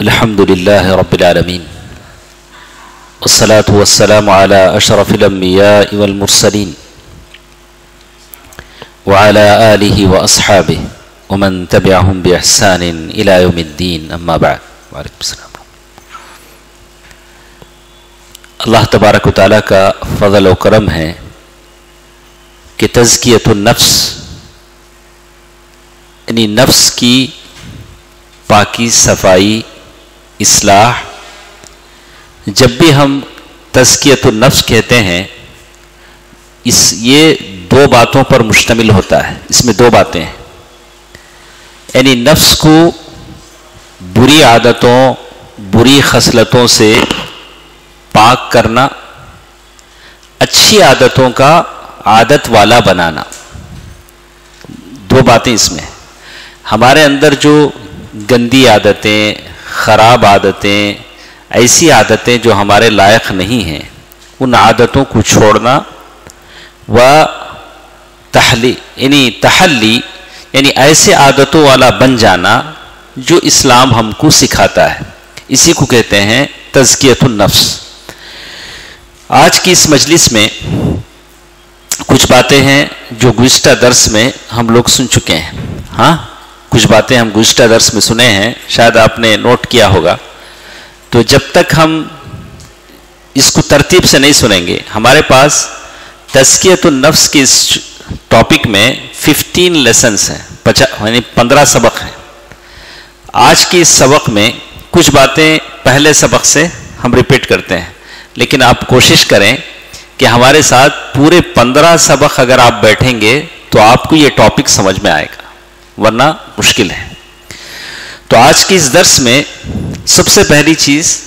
الحمد لله رب العالمين والصلاة والسلام على أشرف الأنبياء والمرسلين وعلى آله وأصحابه ومن تبعهم بإحسان إلى يوم الدين. أما بعد وعليكم السلام. اللہ تبارک و تعالیٰ کا فضل و کرم ہے کہ تزکیت النفس یعنی نفس کی پاکی صفائی اصلاح، جب بھی ہم تزکیت النفس کہتے ہیں، اس، یہ دو باتوں پر مشتمل ہوتا ہے، اس میں دو باتیں ہیں۔ یعنی نفس کو بری عادتوں، بری خصلتوں سے پاک کرنا، اچھی عادتوں کا عادت والا بنانا۔ دو باتیں اس میں۔ ہمارے اندر جو گندی عادتیں خراب عادتیں، ایسی عادتیں جو ہمارے لائق نہیں ہیں، ان عادتوں کو چھوڑنا و تحلی یعنی تحلی یعنی ایسے عادتوں والا بن جانا جو اسلام ہم کو سکھاتا ہے۔ اسی کو کہتے ہیں تزکیت النفس۔ آج کی اس مجلس میں کچھ باتیں ہیں جو گزشتہ درس میں ہم لوگ سن چکے ہیں۔ ہاں؟ کچھ باتیں ہم گزشتہ درس میں سنے ہیں، شاید آپ نے نوٹ کیا ہوگا۔ تو جب تک ہم اس کو ترتیب سے نہیں سنیں گے، ہمارے پاس تزکیت النفس کی اس ٹاپک میں ففٹین لیسنس ہیں، پچا یعنی پندرہ سبق ہیں۔ آج کی اس سبق میں کچھ باتیں پہلے سبق سے ہم ریپیٹ کرتے ہیں۔ لیکن آپ کوشش کریں کہ ہمارے ساتھ پورے پندرہ سبق اگر آپ بیٹھیں گے تو آپ کو یہ ٹاپک سمجھ میں آئے گا۔ ورنہ مشکل ہے۔ تو آج کی اس درس میں سب سے پہلی چیز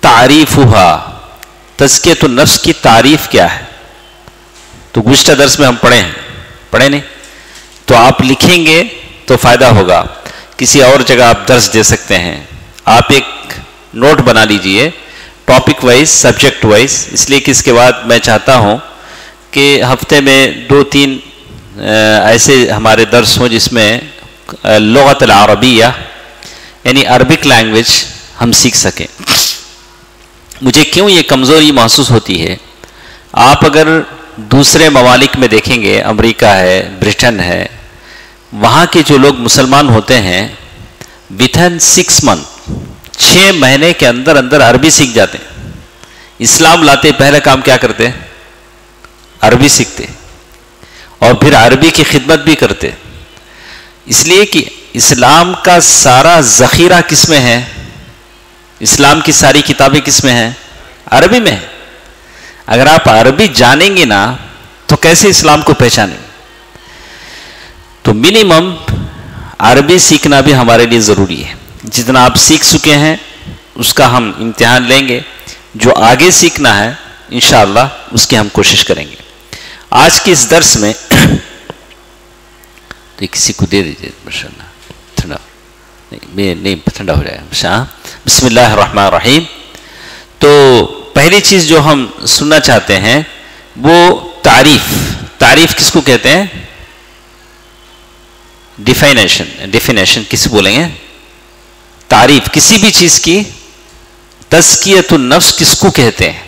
تعریف ہوا تزکیت النفس کی تعریف کیا ہے۔ تو گزشتہ درس میں ہم پڑھے ہیں، پڑھے نہیں؟ تو آپ لکھیں گے تو فائدہ ہوگا۔ کسی اور جگہ آپ درس دے سکتے ہیں۔ آپ ایک نوٹ بنا لیجیے، ٹاپک وائز، سبجیکٹ وائز۔ اس لیے کہ اس کے بعد میں چاہتا ہوں کہ ہفتے میں دو تین ایسے ہمارے درس ہوں جس میں لغت العربیہ یعنی عربک لینگویج ہم سیکھ سکیں۔ مجھے کیوں یہ کمزوری محسوس ہوتی ہے؟ آپ اگر دوسرے ممالک میں دیکھیں گے، امریکہ ہے، برٹن ہے، وہاں کے جو لوگ مسلمان ہوتے ہیں وتھن سکس منتھ چھ مہینے کے اندر اندر عربی سیکھ جاتے ہیں۔ اسلام لاتے پہلا کام کیا کرتے؟ عربی سیکھتے۔ اور پھر عربی کی خدمت بھی کرتے۔ اس لیے کہ اسلام کا سارا ذخیرہ کس میں ہے؟ اسلام کی ساری کتابیں کس میں ہیں؟ عربی میں اگر آپ عربی جانیں گے نا، تو کیسے اسلام کو پہچانیں؟ تو منیمم عربی سیکھنا بھی ہمارے لیے ضروری ہے۔ جتنا آپ سیکھ چکے ہیں، اس کا ہم امتحان لیں گے۔ جو آگے سیکھنا ہے، انشاءاللہ اس کی ہم کوشش کریں گے۔ آج کی اس درس میں تو کسی کو دے دیجیے ٹھنڈا۔ نہیں ٹھنڈا ہو جائے گا بسم اللہ الرحمن الرحیم۔ تو پہلی چیز جو ہم سننا چاہتے ہیں، وہ تعریف۔ تعریف کس کو کہتے ہیں؟ ڈیفینیشن ڈیفینیشن کس بولیں گے؟ تعریف کسی بھی چیز کی۔ تزکیت النفس کس کو کہتے ہیں؟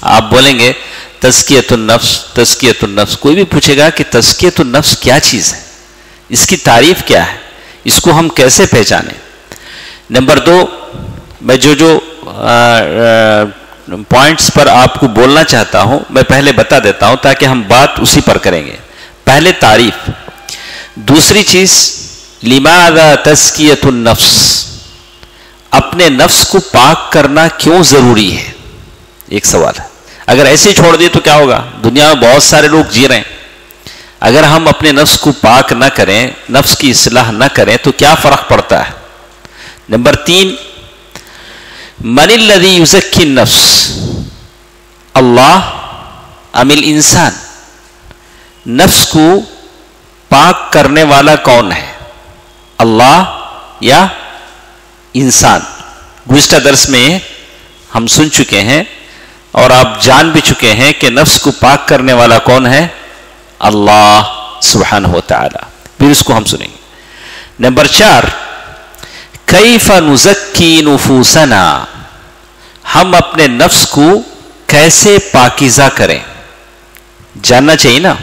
آپ بولیں گے تزکیت النفس تزکیت النفس، کوئی بھی پوچھے گا کہ تزکیت النفس کیا چیز ہے؟ اس کی تعریف کیا ہے؟ اس کو ہم کیسے پہچانیں؟ نمبر دو، میں جو جو پوائنٹس پر آپ کو بولنا چاہتا ہوں، میں پہلے بتا دیتا ہوں تاکہ ہم بات اسی پر کریں گے۔ پہلے تعریف۔ دوسری چیز، لماذا تزکیت النفس؟ اپنے نفس کو پاک کرنا کیوں ضروری ہے؟ ایک سوال ہے۔ اگر ایسے چھوڑ دے تو کیا ہوگا؟ دنیا میں بہت سارے لوگ جی رہے ہیں۔ اگر ہم اپنے نفس کو پاک نہ کریں، نفس کی اصلاح نہ کریں، تو کیا فرق پڑتا ہے؟ نمبر تین، من الذي يزكي النفس؟ اللہ امل انسان نفس کو پاک کرنے والا کون ہے؟ اللہ یا انسان؟ گزشتہ درس میں ہم سن چکے ہیں۔ اور آپ جان بھی چکے ہیں کہ نفس کو پاک کرنے والا کون ہے؟ اللہ سبحانہ و تعالی پھر اس کو ہم سنیں گے۔ نمبر چار، کیف نزکی نفوسنا؟ ہم اپنے نفس کو کیسے پاکیزہ کریں؟ جاننا چاہیے نا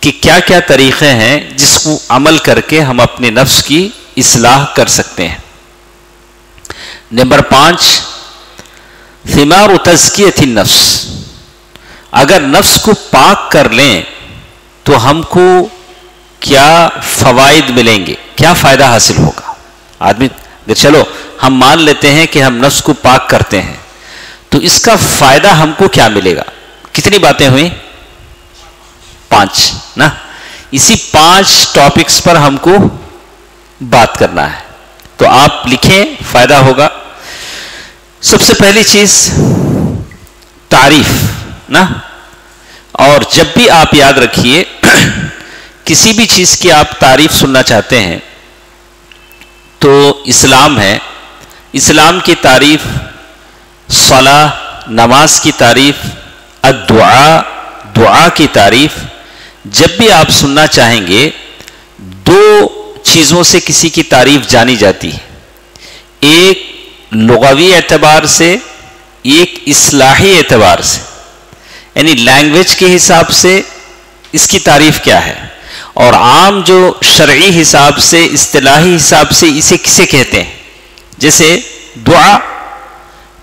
کہ کیا کیا طریقے ہیں جس کو عمل کر کے ہم اپنے نفس کی اصلاح کر سکتے ہیں۔ نمبر پانچ ثمار و تزکیت نفس اگر نفس کو پاک کر لیں، تو ہم کو کیا فوائد ملیں گے؟ کیا فائدہ حاصل ہوگا؟ آدمی چلو، ہم مان لیتے ہیں کہ ہم نفس کو پاک کرتے ہیں، تو اس کا فائدہ ہم کو کیا ملے گا؟ کتنی باتیں ہوئی پانچ، نا؟ اسی پانچ ٹاپکس پر ہم کو بات کرنا ہے۔ تو آپ لکھیں، فائدہ ہوگا۔ سب سے پہلی چیز تعریف، نا؟ اور جب بھی آپ یاد رکھیے، کسی بھی چیز کی آپ تعریف سننا چاہتے ہیں، تو اسلام ہے۔ اسلام کی تعریف صلاح، نماز کی تعریف الدعا دعا کی تعریف۔ جب بھی آپ سننا چاہیں گے، دو چیزوں سے کسی کی تعریف جانی جاتی ہے۔ ایک لغوی اعتبار سے، ایک اصلاحی اعتبار سے یعنی لینگویج کے حساب سے اس کی تعریف کیا ہے؟ اور عام جو شرعی حساب سے، اصطلاحی حساب سے اسے کسے کہتے ہیں؟ جیسے دعا،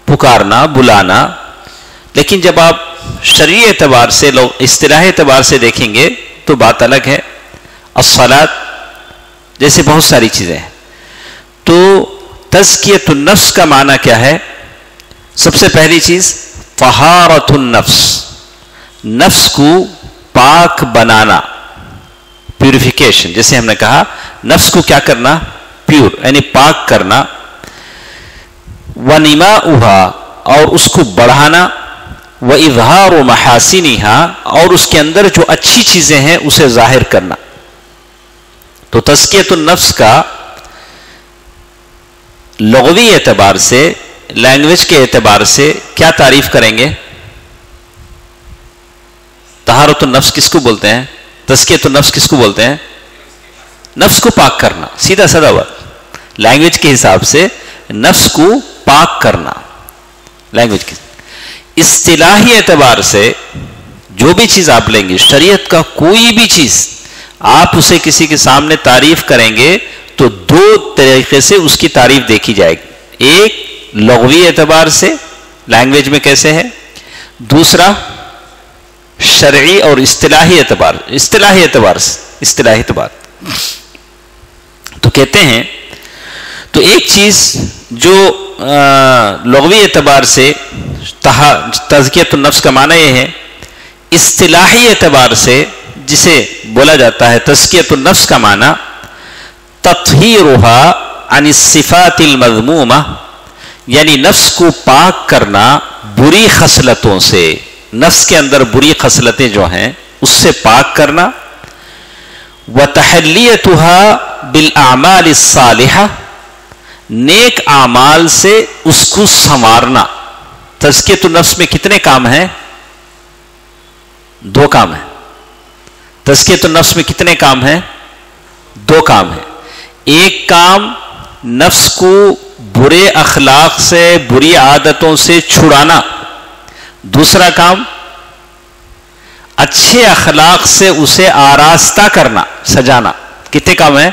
پکارنا، بلانا۔ لیکن جب آپ شرعی اعتبار سے لوگ اصطلاحی اعتبار سے دیکھیں گے تو بات الگ ہے۔ الصلاۃ جیسے بہت ساری چیزیں ہیں۔ تو تزکیت النفس کا معنی کیا ہے؟ سب سے پہلی چیز فہارت النفس، نفس کو پاک بنانا پیوریفیکیشن جیسے ہم نے کہا، نفس کو کیا کرنا؟ پیور یعنی پاک کرنا۔ و نیما اور اس کو بڑھانا۔ وہ اظہار و محاسنی اور اس کے اندر جو اچھی چیزیں ہیں، اسے ظاہر کرنا۔ تو تسکیت النفس کا لغوی اعتبار سے، لینگویج کے اعتبار سے کیا تعریف کریں گے؟ تہارت النفس کس کو بولتے ہیں؟ تسکیت النفس کس کو بولتے ہیں؟ نفس کو پاک کرنا، سیدھا سدا وقت لینگویج کے حساب سے نفس کو پاک کرنا۔ لینگویج کی اصطلاحی اعتبار سے جو بھی چیز آپ لیں گے، شریعت کا کوئی بھی چیز، آپ اسے کسی کے سامنے تعریف کریں گے تو دو طریقے سے اس کی تعریف دیکھی جائے گی۔ ایک، لغوی اعتبار سے، لینگویج میں کیسے ہے؟ دوسرا، شرعی اور اصطلاحی اعتبار اصطلاحی اعتبار سے، اصطلاحی اعتبار۔ تو کہتے ہیں، تو ایک چیز جو لغوی اعتبار سے تزکیت النفس کا معنی یہ ہے، اصطلاحی اعتبار سے جسے بولا جاتا ہے تزکیت النفس کا معنی عن الصفات المذمومہ یعنی نفس کو پاک کرنا بری خصلتوں سے، نفس کے اندر بری خصلتیں جو ہیں، اس سے پاک کرنا۔ و تحلیتها بالاعمال الصالحہ نیک اعمال سے اس کو سنوارنا۔ تزکیت النفس میں کتنے کام ہیں؟ دو کام ہیں۔ تزکیت النفس میں کتنے کام ہیں؟ دو کام ہیں۔ ایک کام نفس کو برے اخلاق سے، بری عادتوں سے چھڑانا۔ دوسرا کام، اچھے اخلاق سے اسے آراستہ کرنا، سجانا۔ کتنے کام ہیں؟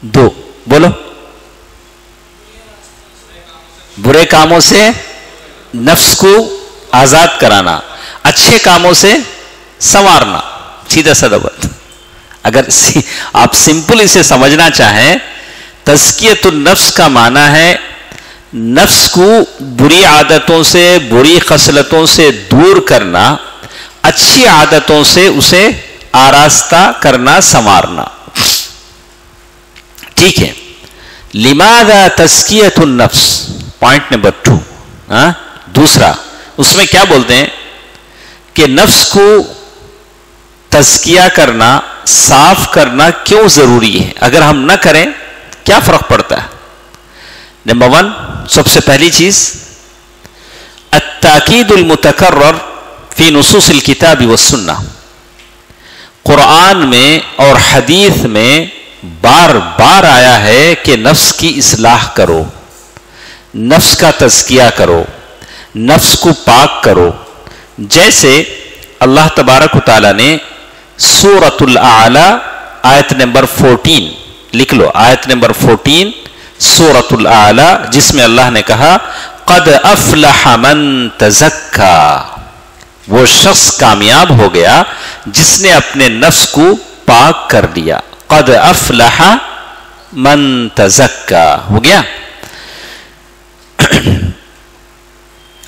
دو۔ بولو۔ برے کاموں سے نفس کو آزاد کرانا، اچھے کاموں سے سنوارنا۔ سیدھا سدا بات اگر آپ سمپل اسے سمجھنا چاہیں تزکیت النفس کا معنی ہے، نفس کو بری عادتوں سے، بری خصلتوں سے دور کرنا، اچھی عادتوں سے اسے آراستہ کرنا، سنوارنا۔ ٹھیک ہے۔ لماذا تزکیت النفس؟ پوائنٹ نمبر ٹو دوسرا، اس میں کیا بولتے ہیں؟ کہ نفس کو تزکیہ کرنا، صاف کرنا کیوں ضروری ہے؟ اگر ہم نہ کریں، کیا فرق پڑتا ہے؟ نمبر ون سب سے پہلی چیز التاکید المتکرر فی نصوص الکتاب والسنہ قرآن میں اور حدیث میں بار بار آیا ہے کہ نفس کی اصلاح کرو، نفس کا تزکیہ کرو، نفس کو پاک کرو۔ جیسے اللہ تبارک و تعالیٰ نے سورت العلی آیت نمبر فورٹین لکھ لو، آیت نمبر فورٹین سورت العلی جس میں اللہ نے کہا، قد افلح من تزکا وہ شخص کامیاب ہو گیا جس نے اپنے نفس کو پاک کر دیا قد افلح من تزکا ہو گیا؟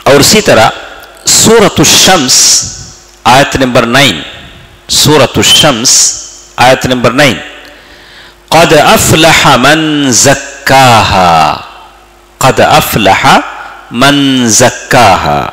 اور اسی طرح سورت الشمس، آیت نمبر نائن سورة الشمس آية نمبر 9 قد أفلح من زكاها. قد أفلح من زكاها.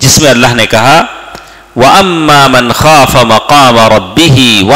جس میں اللہ نے کہا وَأَمَّا مَنْ خَافَ مَقَامَ رَبِّهِ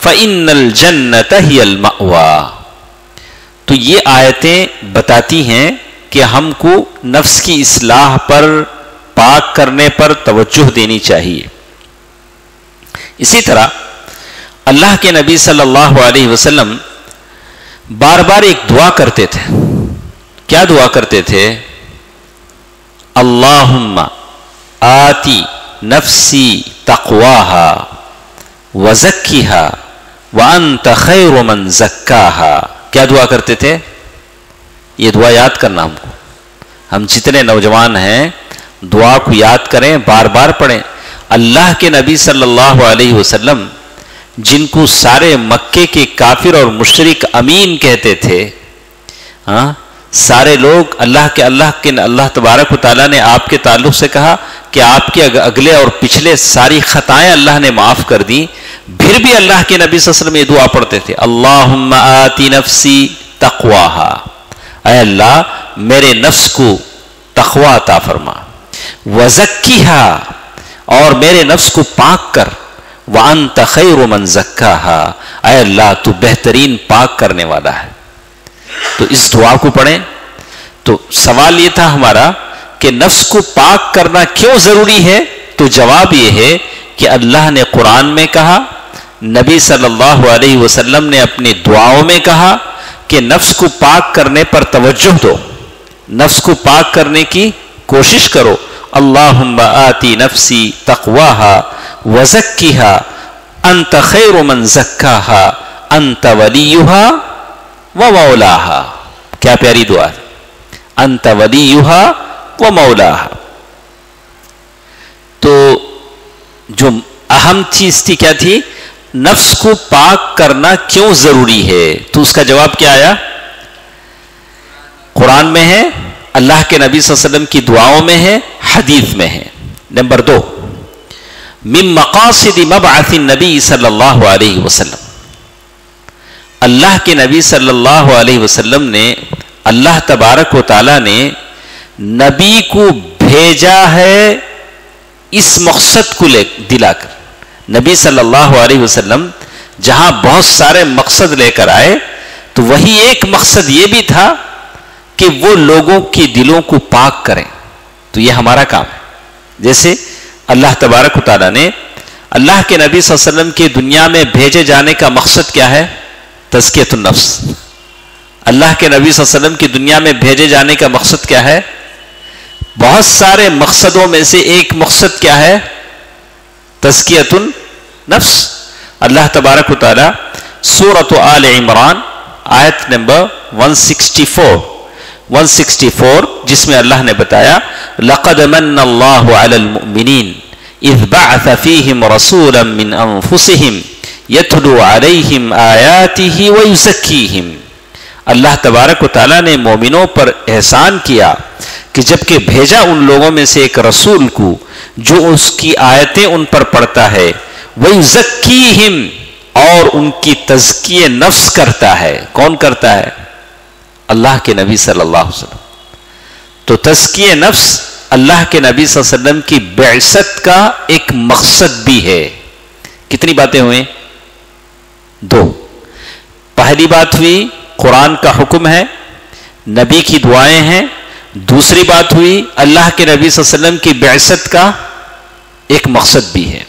فَإِنَّ الْجَنَّةَ هِيَ الْمَأْوَى. تو یہ آیتیں بتاتی ہیں کہ ہم کو نفس کی اصلاح پر پاک کرنے پر توجہ دینی چاہیے۔ اسی طرح اللہ کے نبی صلی اللہ علیہ وسلم بار بار ایک دعا کرتے تھے۔ کیا دعا کرتے تھے؟ اللہ آتی نفسی تقواہا وزکیہا وانت خیر من زکاہا۔ کیا دعا کرتے تھے؟ یہ دعا یاد کرنا ہم کو۔ ہم جتنے نوجوان ہیں، دعا کو یاد کریں، بار بار پڑھیں۔ اللہ کے نبی صلی اللہ علیہ وسلم جن کو سارے مکے کے کافر اور مشرق امین کہتے تھے ہاں سارے لوگ اللہ کے اللہ کے اللہ تبارک و تعالیٰ نے آپ کے تعلق سے کہا کہ آپ کے اگلے اور پچھلے ساری خطائیں اللہ نے معاف کر دی پھر بھی اللہ کے نبی صلی اللہ علیہ وسلم یہ دعا پڑھتے تھے، اللہم آتی نفسی تقواہا. اے اللہ، میرے نفس کو تقوی عطا فرما، وزکیہا، اور میرے نفس کو پاک کر وَأَنْتَ خَيْرُ مَنْ زَكَّاهَا اے اللہ، تو بہترین پاک کرنے والا ہے۔ تو اس دعا کو پڑھیں۔ تو سوال یہ تھا ہمارا کہ نفس کو پاک کرنا کیوں ضروری ہے؟ تو جواب یہ ہے کہ اللہ نے قرآن میں کہا نبی صلی اللہ علیہ وسلم نے اپنی دعاؤں میں کہا کہ نفس کو پاک کرنے پر توجہ دو۔ نفس کو پاک کرنے کی کوشش کرو۔ اللہم آتی نفسی تقواہا وزکیہا، انت خیر من زکاہا، انت ولیہا و مولاہا۔ کیا پیاری دعا ہے۔ انت ولیہا و مولاہا۔ تو جو اہم چیز تھی کیا تھی؟ نفس کو پاک کرنا کیوں ضروری ہے؟ تو اس کا جواب کیا آیا؟ قرآن میں ہے، اللہ کے نبی صلی اللہ علیہ وسلم کی دعاؤں میں ہے، حدیث میں ہے۔ نمبر دو، من مقاصد مبعث النبی صلی اللہ علیہ وسلم۔ اللہ کے نبی صلی اللہ علیہ وسلم نے، اللہ تبارک و تعالی نے نبی کو بھیجا ہے اس مقصد کو لے، دلا کر۔ نبی صلی اللہ علیہ وسلم جہاں بہت سارے مقصد لے کر آئے، تو وہی ایک مقصد یہ بھی تھا کہ وہ لوگوں کی دلوں کو پاک کریں۔ تو یہ ہمارا کام ہے۔ جیسے اللہ تبارک و تعالیٰ نے اللہ کے نبی صلی اللہ علیہ وسلم کی دنیا میں بھیجے جانے کا مقصد کیا ہے؟ تزکیت النفس۔ اللہ کے نبی صلی اللہ علیہ وسلم کی دنیا میں بھیجے جانے کا مقصد کیا ہے؟ بہت سارے مقصدوں میں سے ایک مقصد کیا ہے؟ تزکیت النفس اللہ تبارک و تعالیٰ سورت و آل عمران آیت نمبر 164 164 جس میں اللہ نے بتایا لقد من اللہ علی المؤمنین إذ بعث فیہم رسولا من انفسہم یتلو علیہم آیاتہ ویزکیہم اللہ تبارک و تعالیٰ نے مومنوں پر احسان کیا کہ جبکہ بھیجا ان لوگوں میں سے ایک رسول کو جو اس کی آیتیں ان پر پڑھتا ہے وَيُزَكِّيهِمْ اور ان کی تزکیہ نفس کرتا ہے۔ کون کرتا ہے؟ اللہ کے نبی صلی اللہ علیہ وسلم۔ تو تزکیہ نفس اللہ کے نبی صلی اللہ علیہ وسلم کی بعثت کا ایک مقصد بھی ہے۔ کتنی باتیں ہوئیں؟ دو۔ پہلی بات ہوئی قرآن کا حکم ہے، نبی کی دعائیں ہیں۔ دوسری بات ہوئی، اللہ کے نبی صلی اللہ علیہ وسلم کی بعثت کا ایک مقصد بھی ہے۔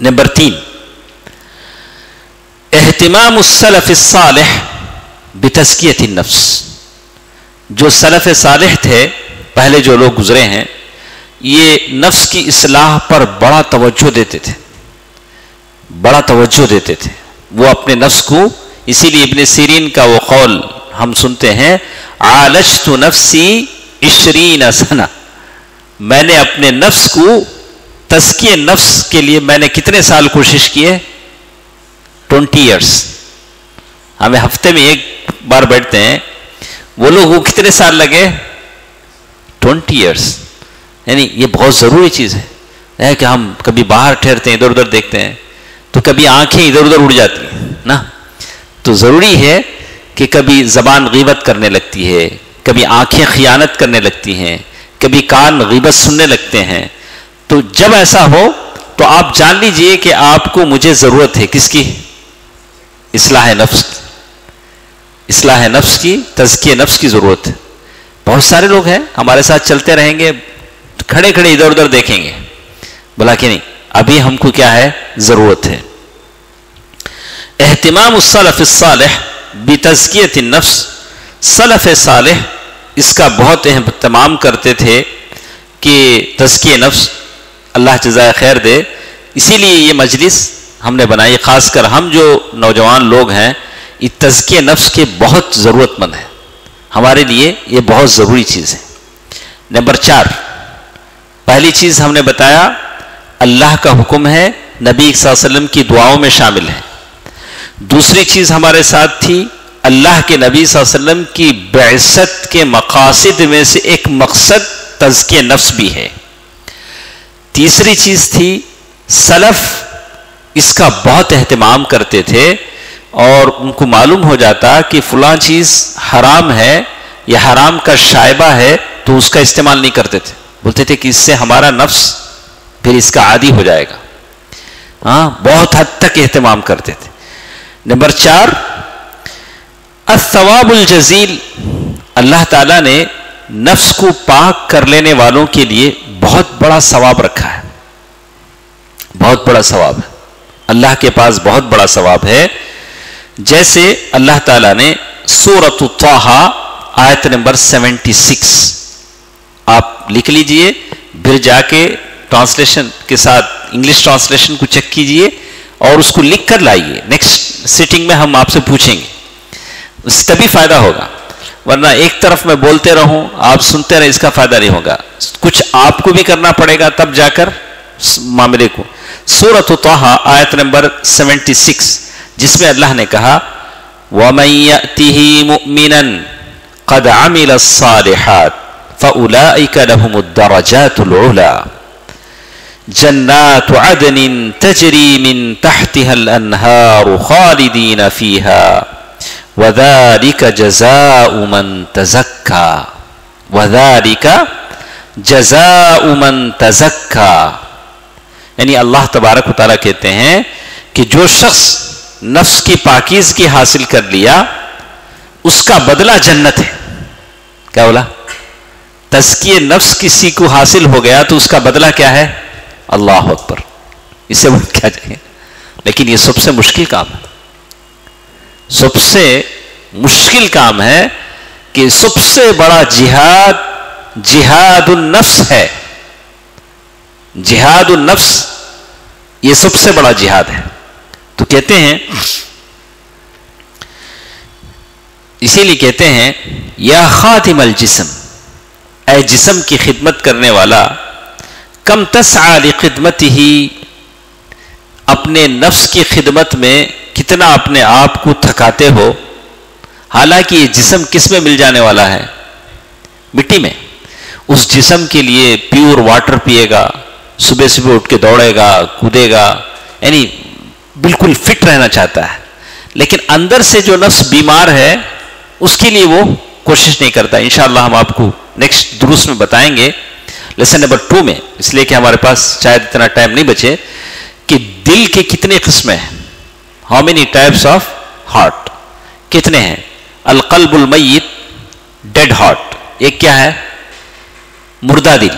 نمبر تین، اہتمام السلف الصالح بتسکیت النفس۔ جو سلف صالح تھے، پہلے جو لوگ گزرے ہیں، یہ نفس کی اصلاح پر بڑا توجہ دیتے تھے۔ بڑا توجہ دیتے تھے۔ وہ اپنے نفس کو اسی لیے ابن سیرین کا وہ قول ہم سنتے ہیں آلش تو نفسی عشرین سنا میں نے اپنے نفس کو تسکی نفس کے لیے میں نے کتنے سال کوشش کیے؟ ٹونٹی ایئرس ہمیں ہفتے میں ایک بار بیٹھتے ہیں، وہ لوگ وہ کتنے سال لگے؟ ٹونٹی ایئرس یعنی یہ بہت ضروری چیز ہے۔ یعنی کہ ہم کبھی باہر ٹھہرتے ہیں، ادھر ادھر دیکھتے ہیں، تو کبھی آنکھیں ادھر ادھر اڑ جاتی ہیں، نا؟ تو ضروری ہے کہ کبھی زبان غیبت کرنے لگتی ہے، کبھی آنکھیں خیانت کرنے لگتی ہیں، کبھی کان غیبت سننے لگتے ہیں۔ تو جب ایسا ہو تو آپ جان لیجیے کہ آپ کو مجھے ضرورت ہے۔ کس کی؟ اصلاح نفس کی۔ اصلاح نفس کی تزکی نفس کی ضرورت ہے۔ بہت سارے لوگ ہیں، ہمارے ساتھ چلتے رہیں گے، کھڑے کھڑے ادھر ادھر دیکھیں گے۔ بلا کہ نہیں، ابھی ہم کو کیا ہے؟ ضرورت ہے۔ اہتمام السلف الصالح بتزکیت النفس، سلف صالح اس کا بہت اہتمام کرتے تھے کہ تزکی نفس اللہ جزائے خیر دے۔ اسی لیے یہ مجلس ہم نے بنائی، خاص کر ہم جو نوجوان لوگ ہیں، یہ تزکی نفس کے بہت ضرورت مند ہیں۔ ہمارے لیے یہ بہت ضروری چیز ہے۔ نمبر چار، پہلی چیز ہم نے بتایا، اللہ کا حکم ہے، نبی صلی اللہ علیہ وسلم کی دعاؤں میں شامل ہے دوسری چیز ہمارے ساتھ تھی، اللہ کے نبی صلی اللہ علیہ وسلم کی بعثت کے مقاصد میں سے ایک مقصد تزکی نفس بھی ہے۔ تیسری چیز تھی، سلف اس کا بہت اہتمام کرتے تھے اور ان کو معلوم ہو جاتا کہ فلاں چیز حرام ہے یا حرام کا شائبہ ہے تو اس کا استعمال نہیں کرتے تھے۔ بولتے تھے کہ اس سے ہمارا نفس پھر اس کا عادی ہو جائے گا۔ ہاں بہت حد تک اہتمام کرتے تھے۔ نمبر چار، الثواب الجزیل، اللہ تعالیٰ نے نفس کو پاک کر لینے والوں کے لیے بہت بڑا ثواب رکھا ہے۔ بہت بڑا ثواب ہے۔ اللہ کے پاس بہت بڑا ثواب ہے۔ جیسے اللہ تعالیٰ نے سورت الطحا آیت نمبر سیونٹی سکس۔ آپ لکھ لیجیے، پھر جا کے ٹرانسلیشن کے ساتھ انگلش ٹرانسلیشن کو چیک کیجیے۔ اور اس کو لکھ کر لائیے۔ نیکسٹ سیٹنگ میں ہم آپ سے پوچھیں گے۔ اس سے تبھی فائدہ ہوگا۔ ورنہ ایک طرف میں بولتے رہوں، آپ سنتے رہے اس کا فائدہ نہیں ہوگا۔ کچھ آپ کو بھی کرنا پڑے گا تب جا کر معاملے کو۔ سورت توحا آیت نمبر سیونٹی سکس، جس میں اللہ نے کہا، وَمَن يَأْتِهِ مُؤْمِنًا قَدْ عَمِلَ الصَّالِحَاتِ فَأُولَئِكَ لَهُمُ الدَّرَجَاتُ الْعُلَى۔ جَنَّاتُ عَدْنٍ تَجْرِي مِن تَحْتِهَا الْأَنْهَارُ خَالِدِينَ فِيهَا وَذَلِكَ جَزَاءُ مَن تَزَكَّى وَذَلِكَ جَزَاءُ مَن تَزَكَّى یعنی اللہ تبارک و تعالیٰ کہتے ہیں کہ جو شخص نفس کی پاکیزگی حاصل کر لیا، اس کا بدلہ جنت ہے۔ کیا بولا؟ تزکی نفس کسی کو حاصل ہو گیا تو اس کا بدلہ کیا ہے؟ اللہ اکبر۔ اسے وہ کیا جائے۔ لیکن یہ سب سے مشکل کام ہے۔ سب سے مشکل کام ہے کہ سب سے بڑا جہاد جہاد النفس ہے۔ جہاد النفس، یہ سب سے بڑا جہاد ہے۔ تو کہتے ہیں، اسی لیے کہتے ہیں، یا خاتم الجسم۔ اے جسم کی خدمت کرنے والا کم تسعى خدمت ہی اپنے نفس کی خدمت میں کتنا اپنے آپ کو تھکاتے ہو۔ حالانکہ یہ جسم کس میں مل جانے والا ہے؟ مٹی میں۔ اس جسم کے لیے پیور واٹر پیے گا، صبح صبح اٹھ کے دوڑے گا، کودے گا یعنی بالکل فٹ رہنا چاہتا ہے۔ لیکن اندر سے جو نفس بیمار ہے، اس کے لیے وہ کوشش نہیں کرتا۔ انشاءاللہ ہم آپ کو نیکسٹ دروس میں بتائیں گے۔ لیسن نمبر ٹو میں، اس لیے کہ ہمارے پاس شاید اتنا ٹائم نہیں بچے، کہ دل کے کتنے قسمیں ہیں؟ How many types of heart کتنے ہیں؟ القلب المیت ڈیڈ ہارٹ ایک کیا ہے؟ مردہ دل.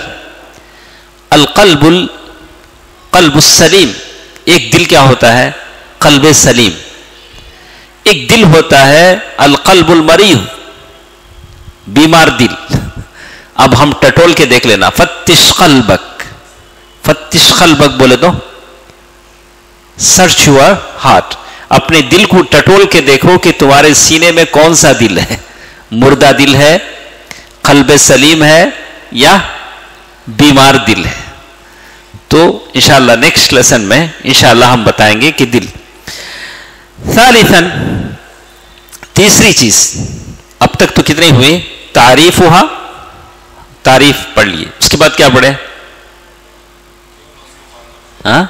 القلب القلب السلیم. ایک دل کیا ہوتا ہے؟ قلب سلیم. ایک دل ہوتا ہے القلب المریض، بیمار دل. اب ہم ٹٹول کے دیکھ لینا۔ فتش قلبک۔ فتش قلبک بولے تو۔ سرچ یور ہارٹ اپنے دل کو ٹٹول کے دیکھو کہ تمہارے سینے میں کون سا دل ہے۔ مردہ دل ہے، قلب سلیم ہے یا بیمار دل ہے۔ تو انشاءاللہ نیکسٹ لیسن میں انشاءاللہ ہم بتائیں گے کہ دل۔ ثالثا، تیسری چیز۔ اب تک تو کتنی ہوئی؟ تعریف ہوا تعریف پڑھ لیے۔ اس کے بعد کیا پڑھے؟ ہاں؟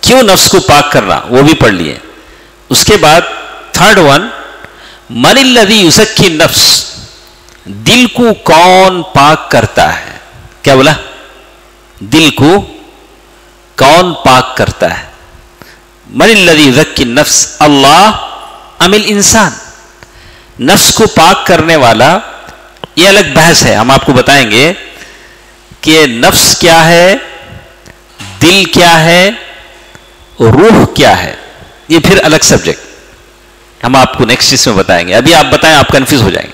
کیوں نفس کو پاک کرنا وہ بھی پڑھ لیے۔ اس کے بعد تھرڈ ون من الذي یوسکی نفس، دل کو کون پاک کرتا ہے؟ کیا بولا؟ دل کو کون پاک کرتا ہے؟ من الذي یوزکی نفس، اللہ امل انسان۔ نفس کو پاک کرنے والا یہ الگ بحث ہے، ہم آپ کو بتائیں گے کہ نفس کیا ہے، دل کیا ہے، روح کیا ہے، یہ پھر الگ سبجیکٹ ہم آپ کو نیکسٹ چیز میں بتائیں گے۔ ابھی آپ بتائیں، آپ کنفیوز ہو جائیں گے۔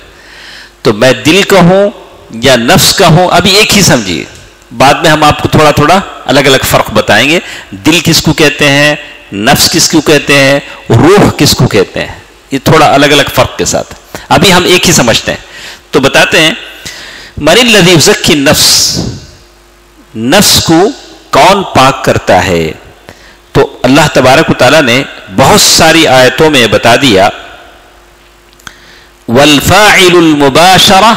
تو میں دل کا ہوں یا نفس کا ہوں، ابھی ایک ہی سمجھیے۔ بعد میں ہم آپ کو تھوڑا تھوڑا الگ الگ فرق بتائیں گے۔ دل کس کو کہتے ہیں؟ نفس کس کو کہتے ہیں؟ روح کس کو کہتے ہیں؟ یہ تھوڑا الگ الگ فرق کے ساتھ۔ ابھی ہم ایک ہی سمجھتے ہیں۔ تو بتاتے ہیں مری لذیذ کی نفس نفس کو کون پاک کرتا ہے؟ تو اللہ تبارک و تعالیٰ نے بہت ساری آیتوں میں بتا دیا، والفاعل المباشرہ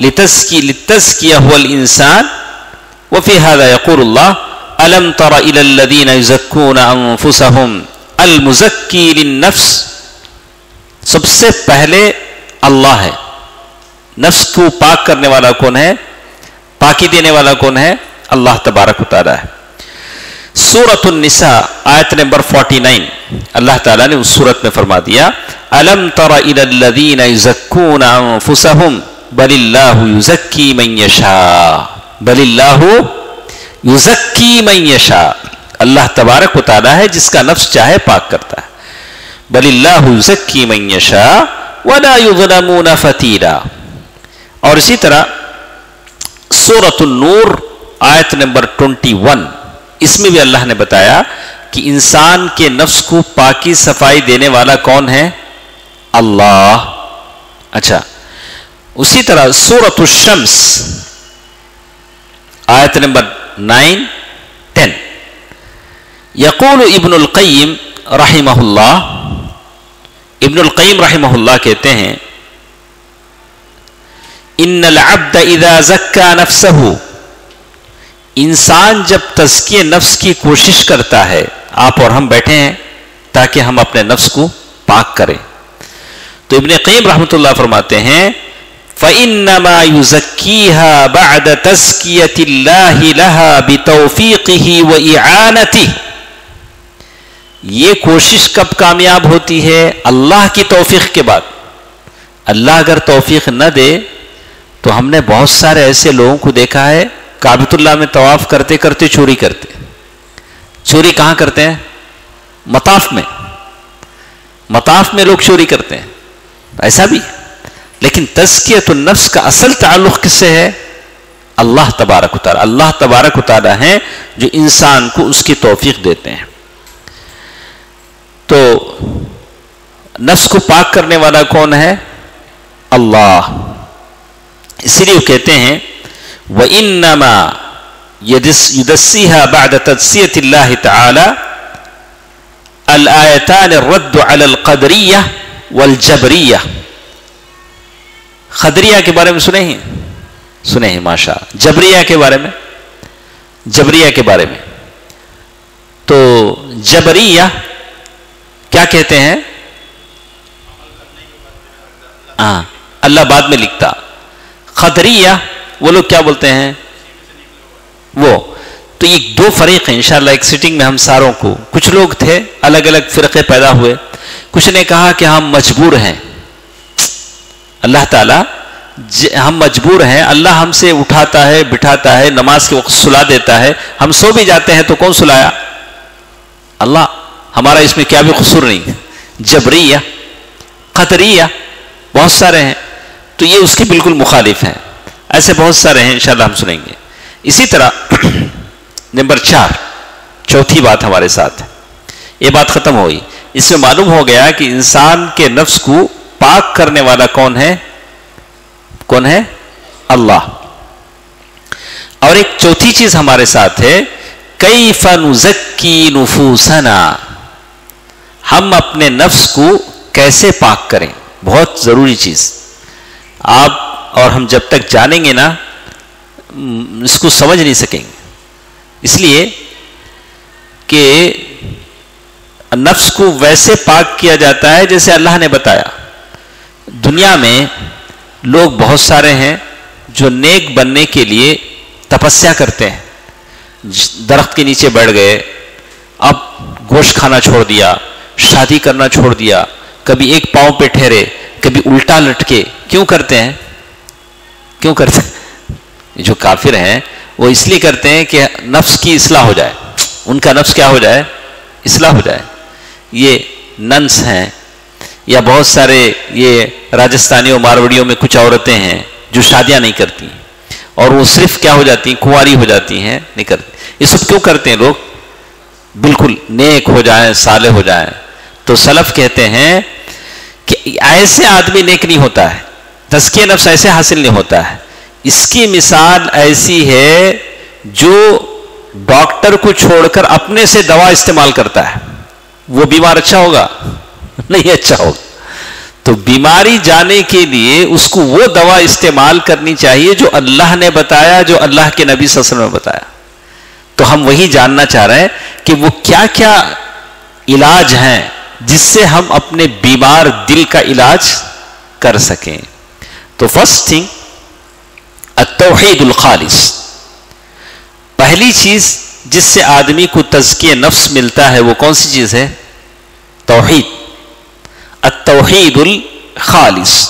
لتزکی، لتزکیہ هو الانسان وفي هذا يقول الله ألم تر إلى الذين يزكون أنفسهم المزكي للنفس؟ سب سے پہلے اللہ ہے۔ نفس کو پاک کرنے والا کون ہے؟ پاکی دینے والا کون ہے؟ اللہ تبارک و تعالیٰ ہے۔ سورت النساء، آیت نمبر 49 اللہ تعالیٰ نے اس سورت میں فرما دیا الم تر الى الذين يزكون انفسهم بل الله يزكي من يشاء۔ بل الله يزكي من يشاء۔ اللہ تبارک و تعالیٰ ہے، جس کا نفس چاہے پاک کرتا ہے۔ بل اللہ يزكي من يشاء، ولا يظلمون فتيلا۔ اور اسی طرح سورت النور آیت نمبر 21 اس میں بھی اللہ نے بتایا کہ انسان کے نفس کو پاکی صفائی دینے والا کون ہے؟ اللہ۔ اچھا اسی طرح سورت الشمس آیت نمبر نائن، ٹین۔ یقول ابن القیم رحمہ اللہ، ابن القیم رحمہ اللہ کہتے ہیں ان العبد اذا زکا نفسه انسان جب تزکیے نفس کی کوشش کرتا ہے، آپ اور ہم بیٹھے ہیں تاکہ ہم اپنے نفس کو پاک کریں۔ تو ابن قیم رحمۃ اللہ فرماتے ہیں، فَإِنَّمَا يُزَكِّيهَا بَعْدَ تَزْكِيَةِ اللَّهِ لَهَا بِتَوْفِيقِهِ وَإِعَانَتِهِ یہ کوشش کب کامیاب ہوتی ہے؟ اللہ کی توفیق کے بعد۔ اللہ اگر توفیق نہ دے تو ہم نے بہت سارے ایسے لوگوں کو دیکھا ہے کابت اللہ میں طواف کرتے کرتے چوری کرتے۔ چوری کہاں کرتے ہیں؟ مطاف میں۔ مطاف میں لوگ چوری کرتے ہیں۔ ایسا بھی۔ لیکن تزکیت النفس کا اصل تعلق کس سے ہے؟ اللہ تبارک اتارا اللہ تبارک اتارا ہے جو انسان کو اس کی توفیق دیتے ہیں۔ تو نفس کو پاک کرنے والا کون ہے؟ اللہ۔ اسی لیے وہ کہتے ہیں، وَإِنَّمَا يُدَسِّيهَا بَعْدَ تَدْسِيَةِ اللَّهِ تَعَالَى الْآيَتَانِ الرَّدُّ عَلَى الْقَدْرِيَّةِ وَالْجَبْرِيَّةِ خدریہ کے بارے میں سنے ہیں سنے ہیں ماشاء جبریہ کے بارے میں۔ جبریہ کے بارے میں۔ تو جبریہ کیا کہتے ہیں؟ ہاں اللہ بعد میں لکھتا۔ خدریہ وہ لوگ کیا بولتے ہیں؟ وہ۔ تو یہ دو فریق ہیں، انشاءاللہ ایک سیٹنگ میں ہم ساروں کو۔ کچھ لوگ تھے الگ الگ فرقے پیدا ہوئے۔ کچھ نے کہا کہ ہم مجبور ہیں۔ اللہ تعالیٰ ہم مجبور ہیں۔ اللہ ہم سے اٹھاتا ہے، بٹھاتا ہے، نماز کے وقت سلا دیتا ہے۔ ہم سو بھی جاتے ہیں تو کون سلایا اللہ۔ ہمارا اس میں کیا بھی قصور نہیں۔ جبریہ، قطریہ۔ بہت سارے ہیں۔ تو یہ اس کی بالکل مخالف ہیں۔ ایسے بہت سارے ہیں، انشاءاللہ ہم سنیں گے۔ اسی طرح نمبر چار، چوتھی بات ہمارے ساتھ۔ ہے یہ بات ختم ہوئی۔ اس میں معلوم ہو گیا کہ انسان کے نفس کو پاک کرنے والا کون ہے؟ کون ہے؟ اللہ۔ اور ایک چوتھی چیز ہمارے ساتھ ہے کئی فن ذکی نفوسنا؟ ہم اپنے نفس کو کیسے پاک کریں؟ بہت ضروری چیز۔ آپ اور ہم جب تک جانیں گے نا اس کو سمجھ نہیں سکیں گے۔ اس لیے کہ نفس کو ویسے پاک کیا جاتا ہے جیسے اللہ نے بتایا۔ دنیا میں لوگ بہت سارے ہیں جو نیک بننے کے لیے تپسیا کرتے ہیں۔ درخت کے نیچے بیٹھ گئے، اب گوشت کھانا چھوڑ دیا، شادی کرنا چھوڑ دیا، کبھی ایک پاؤں پہ ٹھہرے کبھی الٹا لٹکے کیوں کرتے ہیں؟ کیوں کرتے ہیں؟ جو کافر ہیں، وہ اس لیے کرتے ہیں کہ نفس کی اصلاح ہو جائے۔ ان کا نفس کیا ہو جائے؟ اصلاح ہو جائے۔ یہ ننس ہیں۔ یا بہت سارے یہ راجستھانی اور ماروڑیوں میں کچھ عورتیں ہیں جو شادیاں نہیں کرتی اور وہ صرف کیا ہو جاتی ہیں؟ کنواری ہو جاتی ہیں، نہیں کرتی۔ یہ سب کیوں کرتے ہیں لوگ؟ بالکل نیک ہو جائیں سالے ہو جائیں۔ تو سلف کہتے ہیں کہ ایسے آدمی نیک نہیں ہوتا ہے، تزکیہ نفس ایسے حاصل نہیں ہوتا ہے۔ اس کی مثال ایسی ہے جو ڈاکٹر کو چھوڑ کر اپنے سے دوا استعمال کرتا ہے۔ وہ بیمار اچھا ہوگا؟ نہیں اچھا ہوگا۔ تو بیماری جانے کے لیے اس کو وہ دوا استعمال کرنی چاہیے جو اللہ نے بتایا، جو اللہ کے نبی صلی اللہ علیہ وسلم نے بتایا۔ تو ہم وہی جاننا چاہ رہے ہیں کہ وہ کیا کیا علاج ہیں۔ جس سے ہم اپنے بیمار دل کا علاج کر سکیں۔ تو فرسٹ تھنگ التوحید الخالص۔ پہلی چیز جس سے آدمی کو تزکی نفس ملتا ہے، وہ کون سی چیز ہے؟ توحید۔ التوحید الخالص۔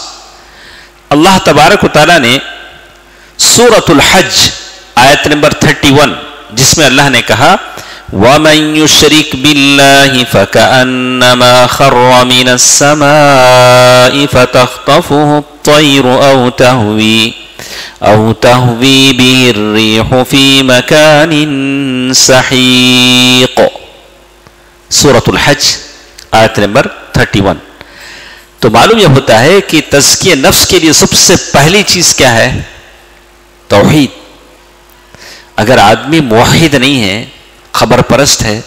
اللہ تبارک و تعالیٰ نے سورت الحج آیت نمبر 31 جس میں اللہ نے کہا وَمَن يُشْرِكْ بِاللَّهِ فَكَأَنَّمَا خَرَّ مِنَ السَّمَاءِ فَتَخْطَفُهُ الطَّيْرُ أَوْ تَهْوِي أَوْ تَهْوِي بِهِ الرِّيحُ فِي مَكَانٍ سَحِيقٍ. سورة الحج، آیت نمبر 31 تو معلوم یہ ہوتا ہے کہ تزکیہ نفس کے لیے سب سے پہلی چیز کیا ہے؟ توحید. اگر آدمی موحد نہیں ہے خبر پرست ہے،